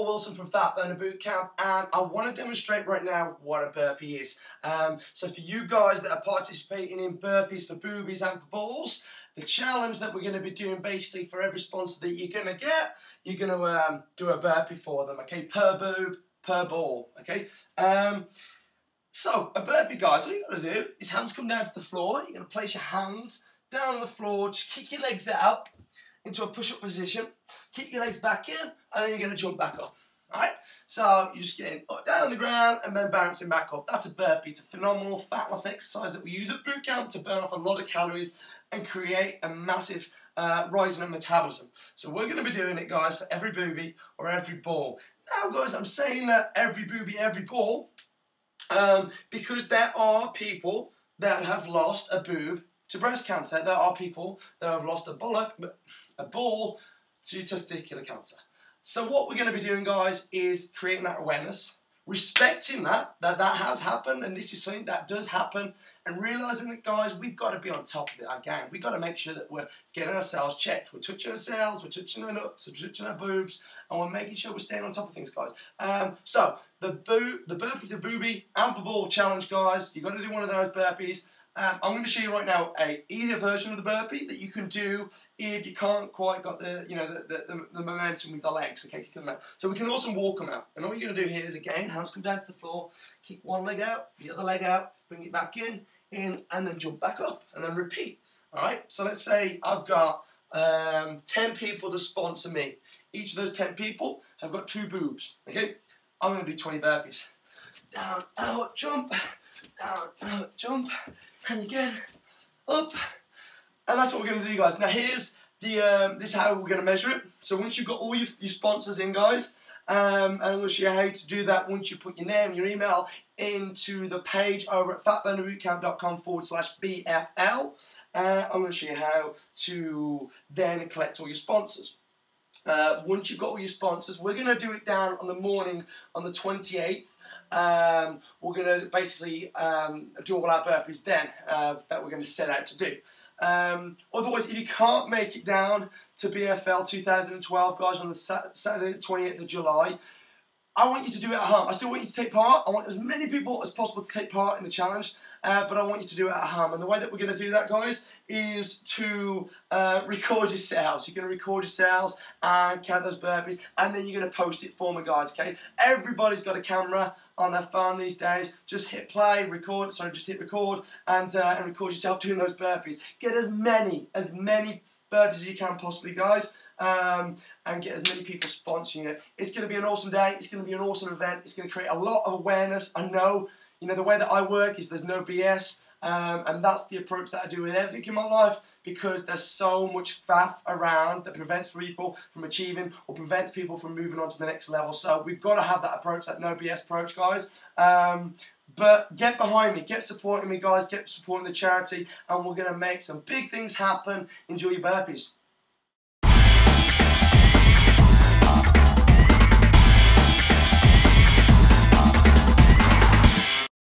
Lawson from Fat Burner Bootcamp, and I want to demonstrate right now what a burpee is. Um, so for you guys that are participating in burpees for boobies and for balls, the challenge that we're going to be doing basically for every sponsor that you're going to get, you're going to um, do a burpee for them, okay, per boob, per ball, okay. Um, so a burpee, guys, all you got to do is hands come down to the floor. You're going to place your hands down on the floor, just kick your legs out into a push-up position, kick your legs back in, and then you're going to jump back up. Right? So you're just getting up, down on the ground and then bouncing back up. That's a burpee. It's a phenomenal fat loss exercise that we use at boot camp to burn off a lot of calories and create a massive uh, rise in metabolism. So we're going to be doing it, guys, for every booby or every ball. Now, guys, I'm saying that every booby, every ball, um, because there are people that have lost a boob to breast cancer. There are people that have lost a bollock, a ball to testicular cancer. So what we're going to be doing, guys, is creating that awareness, respecting that, that that has happened, and this is something that does happen, and realizing that, guys, we've got to be on top of it, our gang. We've got to make sure that we're getting ourselves checked. We're touching ourselves, we're touching our nuts, we're touching our boobs, and we're making sure we're staying on top of things, guys. Um, so, the boo, the burpee, the booby, the ball challenge, guys. You've got to do one of those burpees. Um, I'm going to show you right now a easier version of the burpee that you can do if you can't quite got the you know the, the, the momentum with the legs. Okay, kick them out. So we can also walk them out. And all you're going to do here is again, hands come down to the floor, kick one leg out, the other leg out, bring it back in, in, and then jump back up, and then repeat. All right. So let's say I've got um, 10 people to sponsor me. Each of those 10 people have got two boobs. Okay. I'm to do 20 burpees. Down, out, jump. Down, out, jump and again, up. And that's what we're to do, guys. Now, here's the um, this is how we're going to measure it. So once you've got all your, your sponsors in, guys, um, and I'm going to show you how to do that once you put your name, your email into the page over at fatburnerbootcamp.com forward slash BFL. Uh, I'm going to show you how to then collect all your sponsors. Uh, once you've got all your sponsors, we're going to do it down on the morning on the 28th. Um, we're going to basically um, do all our burpees then uh, that we're going to set out to do. Um, otherwise, if you can't make it down to BFL 2012, guys, on the Saturday, the 28th of July, I want you to do it at home. I still want you to take part. I want as many people as possible to take part in the challenge, uh, but I want you to do it at home. And the way that we're going to do that, guys, is to uh, record yourselves. You're going to record yourselves and count those burpees, and then you're going to post it for me, guys, okay? Everybody's got a camera on their phone these days. Just hit play, record, sorry, just hit record, and, uh, and record yourself doing those burpees. Get as many, as many burpees as you can possibly, guys, um, and get as many people sponsoring it. It's going to be an awesome day. It's going to be an awesome event. It's going to create a lot of awareness. I know, you know, the way that I work is there's no BS, um, and that's the approach that I do with everything in my life because there's so much faff around that prevents people from achieving or prevents people from moving on to the next level. So we've got to have that approach, that no BS approach, guys. Um, but get behind me, get supporting me, guys, get supporting the charity, and we're going to make some big things happen. Enjoy your burpees.